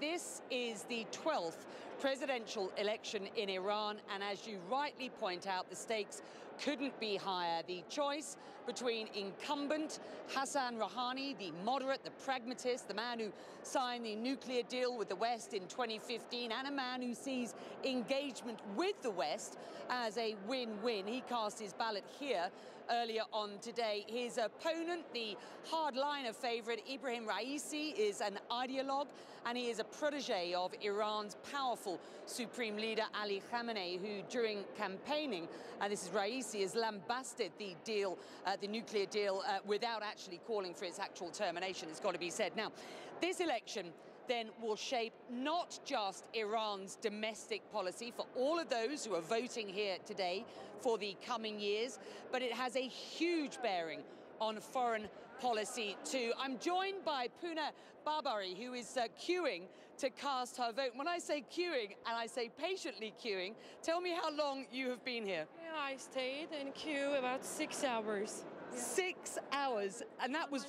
this is the 12th presidential election in Iran, and as you rightly point out, the stakes couldn't be higher. The choice between incumbent Hassan Rouhani, the moderate, the pragmatist, the man who signed the nuclear deal with the West in 2015, and a man who sees engagement with the West as a win-win. He cast his ballot here earlier on today. His opponent, the hardliner favorite Ibrahim Raisi, is an ideologue, and he is a protege of Iran's powerful supreme leader Ali Khamenei, who during campaigning, and this is Raisi, has lambasted the deal, uh, the nuclear deal, uh, without actually calling for its actual termination, it's got to be said. Now, this election then will shape not just Iran's domestic policy for all of those who are voting here today for the coming years, but it has a huge bearing on foreign policy too. I'm joined by Puna Barbary, who is uh, queuing to cast her vote. When I say queuing, and I say patiently queuing, tell me how long you have been here. Yeah, I stayed in queue about six hours. Yeah. Six hours, and that was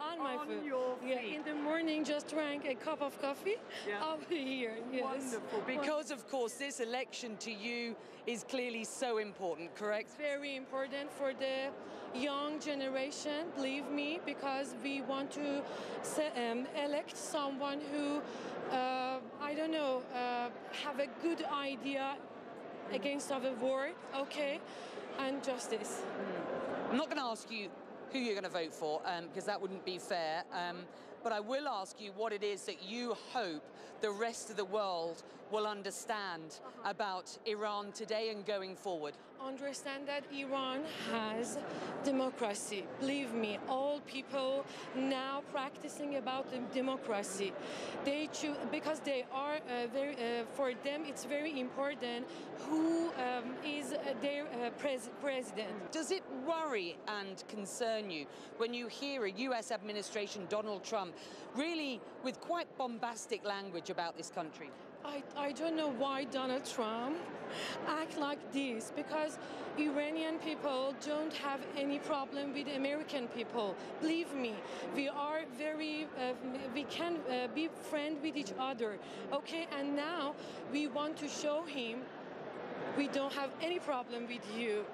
on my on foot. your. Yeah, in the morning, just drank a cup of coffee. Yeah. I'll be here. Yes. Wonderful. Because of course, this election to you is clearly so important. Correct? It's very important for the young generation. Believe me, because we want to um, elect someone who, uh, I don't know, uh, have a good idea against of a war. Okay, and justice. I'm not going to ask you who you're going to vote for, because um, that wouldn't be fair. Um, but I will ask you what it is that you hope the rest of the world will understand uh -huh. about Iran today and going forward. Understand that Iran has democracy. Believe me, all people now practicing about the democracy. They choose because they are uh, very uh, for them. It's very important who um, is their uh, pres president. Does it worry and concern you when you hear a U.S. administration, Donald Trump? really with quite bombastic language about this country. I, I don't know why Donald Trump act like this because Iranian people don't have any problem with American people. Believe me, we are very, uh, we can uh, be friend with each other, okay? And now we want to show him we don't have any problem with you.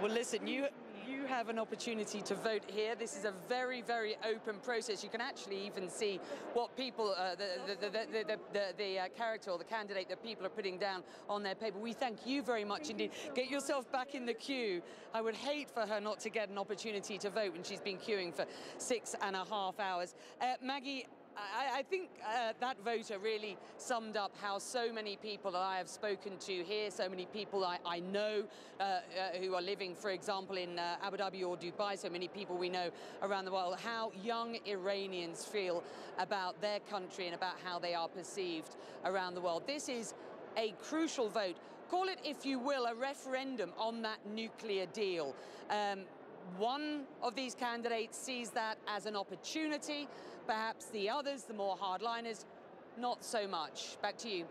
Well, listen, you you have an opportunity to vote here. This is a very, very open process. You can actually even see what people, uh, the, the, the, the, the uh, character or the candidate that people are putting down on their paper. We thank you very much indeed. Get yourself back in the queue. I would hate for her not to get an opportunity to vote when she's been queuing for six and a half hours. Uh, Maggie, I, I think uh, that voter really summed up how so many people that I have spoken to here, so many people I, I know uh, uh, who are living, for example, in uh, Abu Dhabi or Dubai, so many people we know around the world, how young Iranians feel about their country and about how they are perceived around the world. This is a crucial vote. Call it, if you will, a referendum on that nuclear deal. Um, one of these candidates sees that as an opportunity. Perhaps the others, the more hardliners, not so much. Back to you.